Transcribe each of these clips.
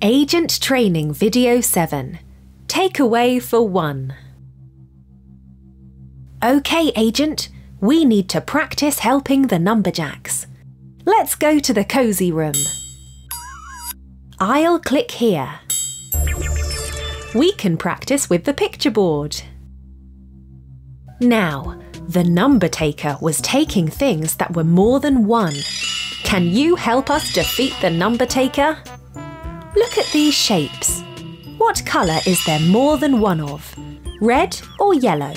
Agent Training Video 7 Takeaway for 1 OK, Agent, we need to practice helping the Numberjacks. Let's go to the cosy room. I'll click here. We can practice with the picture board. Now, the number taker was taking things that were more than one. Can you help us defeat the number taker? Look at these shapes. What colour is there more than one of? Red or yellow?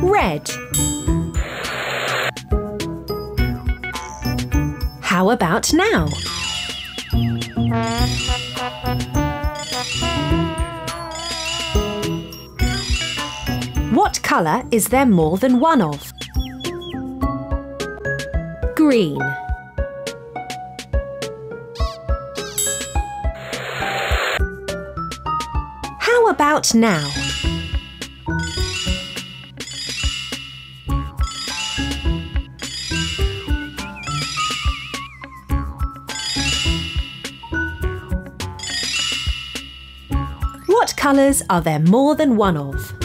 Red. How about now? What colour is there more than one of? Green. How about now? What colours are there more than one of?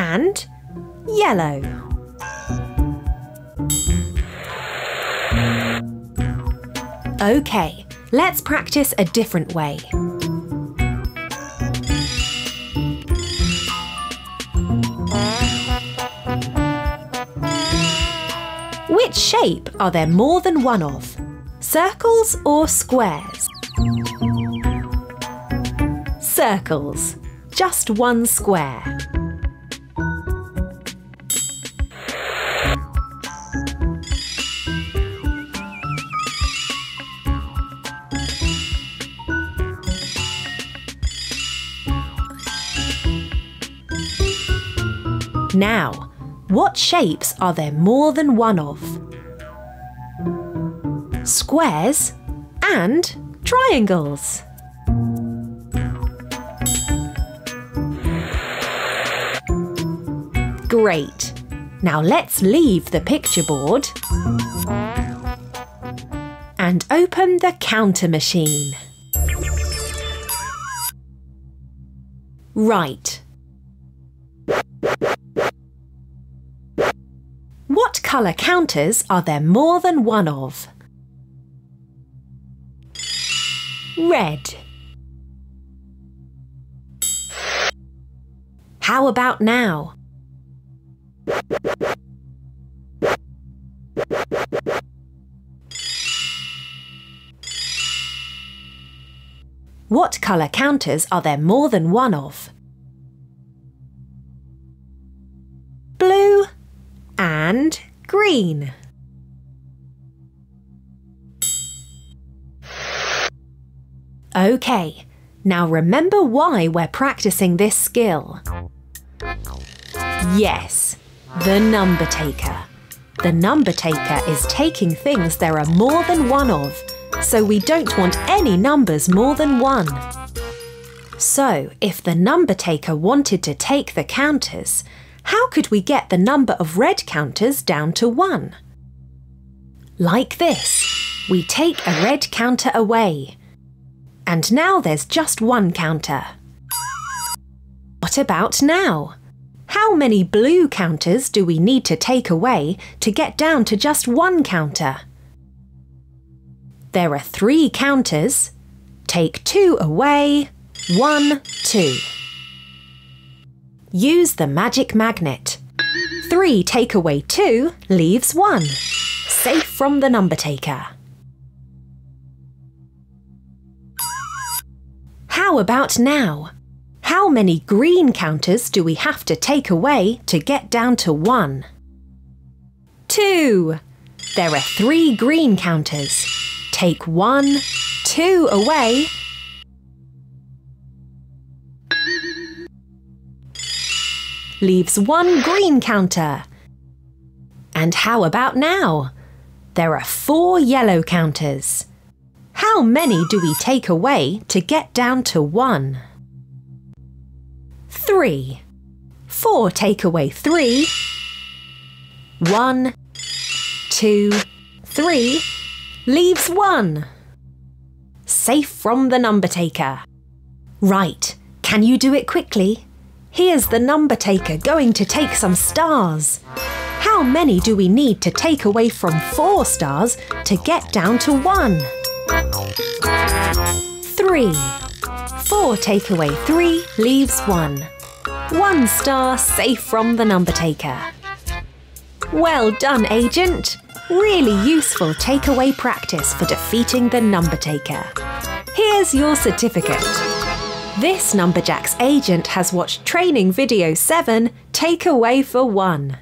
And yellow. OK, let's practice a different way. Which shape are there more than one of? Circles or squares? Circles. Just one square. Now, what shapes are there more than one of? Squares and triangles. Great. Now let's leave the picture board and open the counter machine. Right. What colour counters are there more than one of? Red. How about now? What colour counters are there more than one of? And green. OK, now remember why we're practicing this skill. Yes, the number taker. The number taker is taking things there are more than one of, so we don't want any numbers more than one. So, if the number taker wanted to take the counters, how could we get the number of red counters down to one? Like this. We take a red counter away. And now there's just one counter. What about now? How many blue counters do we need to take away to get down to just one counter? There are three counters. Take two away. One, two. Use the magic magnet. Three take away two leaves one. Safe from the number taker. How about now? How many green counters do we have to take away to get down to one? Two. There are three green counters. Take one, two away. Leaves one green counter. And how about now? There are four yellow counters. How many do we take away to get down to one? 3. 4 take away 3. 1, 2, 3 leaves 1. Safe from the number taker. Right, can you do it quickly? Here's the number taker going to take some stars. How many do we need to take away from 4 stars to get down to 1? 3. 4 take away 3 leaves 1. 1 star safe from the number taker. Well done, Agent! Really useful takeaway practice for defeating the number taker. Here's your certificate. This Numberjacks agent has watched training video 7 Take Away for 1.